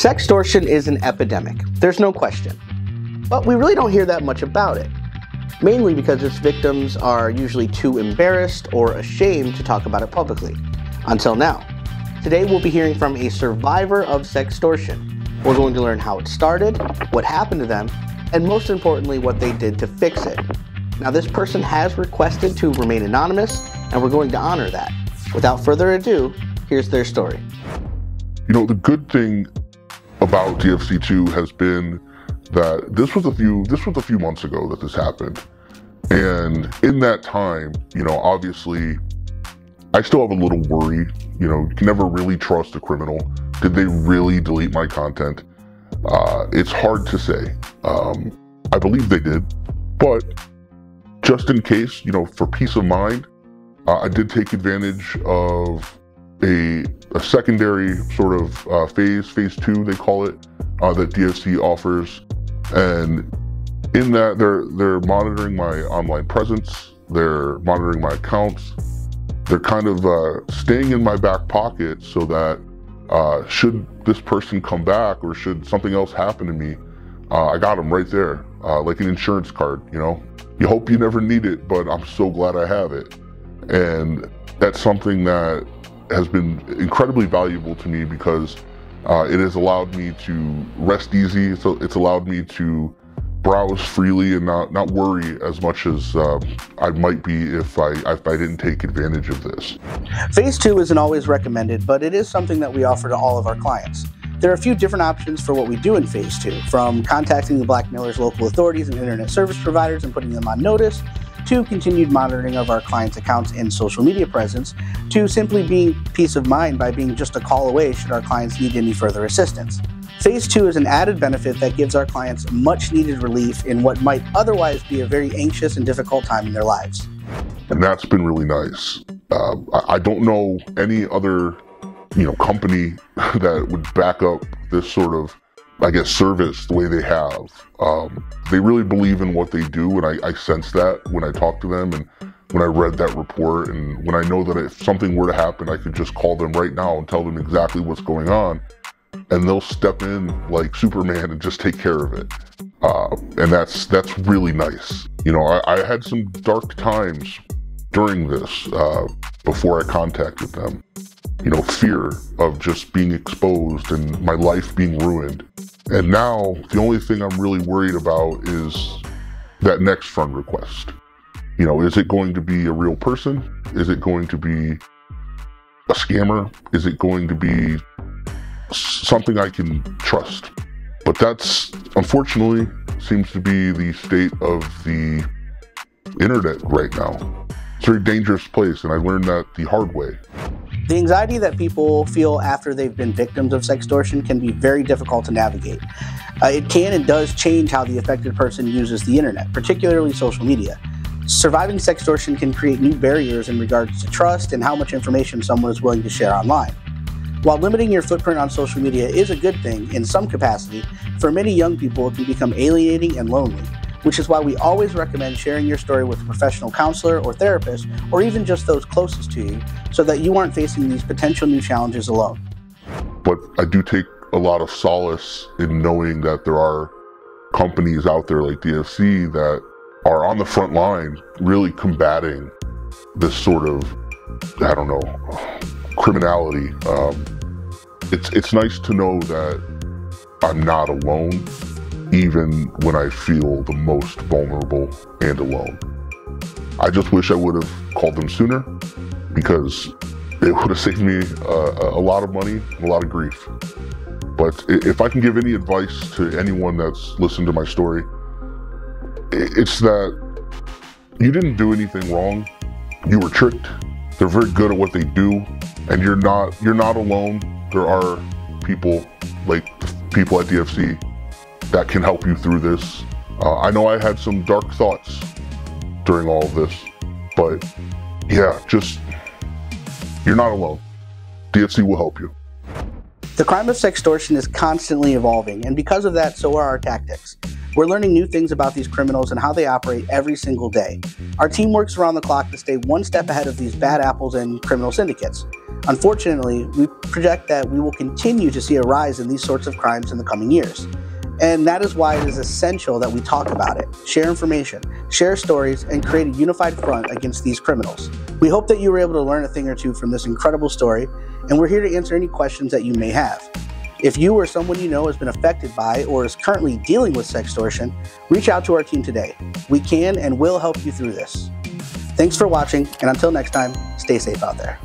Sextortion is an epidemic, there's no question. But we really don't hear that much about it, mainly because its victims are usually too embarrassed or ashamed to talk about it publicly. Until now. Today we'll be hearing from a survivor of sextortion. We're going to learn how it started, what happened to them, and most importantly, what they did to fix it. Now, this person has requested to remain anonymous, and we're going to honor that. Without further ado, here's their story. You know, the good thing about DFC2 has been that this was a few this was a few months ago that this happened. And in that time, you know, obviously I still have a little worry, you know, you can never really trust a criminal. Did they really delete my content? Uh, it's hard to say. Um, I believe they did, but just in case, you know, for peace of mind, uh, I did take advantage of a, a secondary sort of uh, phase, phase two, they call it, uh, that DFC offers. And in that, they're, they're monitoring my online presence, they're monitoring my accounts, they're kind of uh, staying in my back pocket so that uh, should this person come back or should something else happen to me, uh, I got them right there, uh, like an insurance card, you know? You hope you never need it, but I'm so glad I have it. And that's something that has been incredibly valuable to me because uh, it has allowed me to rest easy. So it's allowed me to browse freely and not, not worry as much as uh, I might be if I, if I didn't take advantage of this. Phase two isn't always recommended, but it is something that we offer to all of our clients. There are a few different options for what we do in phase two, from contacting the blackmailers' local authorities and internet service providers and putting them on notice, to continued monitoring of our clients' accounts and social media presence, to simply being peace of mind by being just a call away should our clients need any further assistance. Phase two is an added benefit that gives our clients much needed relief in what might otherwise be a very anxious and difficult time in their lives. And that's been really nice. Uh, I don't know any other, you know, company that would back up this sort of, I guess, service the way they have. Um, they really believe in what they do, and I, I sense that when I talk to them and when I read that report, and when I know that if something were to happen, I could just call them right now and tell them exactly what's going on and they'll step in like Superman and just take care of it. Uh, and that's that's really nice. You know, I, I had some dark times during this uh, before I contacted them. You know, fear of just being exposed and my life being ruined. And now the only thing I'm really worried about is that next friend request. You know, is it going to be a real person? Is it going to be a scammer? Is it going to be something I can trust. But that's unfortunately seems to be the state of the internet right now. It's a very dangerous place, and I learned that the hard way. The anxiety that people feel after they've been victims of sextortion can be very difficult to navigate. Uh, it can and does change how the affected person uses the internet, particularly social media. Surviving sextortion can create new barriers in regards to trust and how much information someone is willing to share online. While limiting your footprint on social media is a good thing in some capacity, for many young people it can become alienating and lonely, which is why we always recommend sharing your story with a professional counselor or therapist, or even just those closest to you, so that you aren't facing these potential new challenges alone. But I do take a lot of solace in knowing that there are companies out there like DFC that are on the front line really combating this sort of, I don't know, criminality. Um, it's it's nice to know that I'm not alone, even when I feel the most vulnerable and alone. I just wish I would have called them sooner because it would have saved me uh, a lot of money and a lot of grief. But if I can give any advice to anyone that's listened to my story, it's that you didn't do anything wrong. You were tricked. They're very good at what they do and you're not you're not alone. There are people like people at DFC that can help you through this. Uh, I know I had some dark thoughts during all of this, but yeah, just you're not alone. DFC will help you. The crime of sextortion is constantly evolving, and because of that, so are our tactics. We're learning new things about these criminals and how they operate every single day. Our team works around the clock to stay one step ahead of these bad apples and criminal syndicates. Unfortunately, we project that we will continue to see a rise in these sorts of crimes in the coming years. And that is why it is essential that we talk about it, share information, share stories, and create a unified front against these criminals. We hope that you were able to learn a thing or two from this incredible story, and we're here to answer any questions that you may have. If you or someone you know has been affected by or is currently dealing with sextortion, reach out to our team today. We can and will help you through this. Thanks for watching, and until next time, stay safe out there.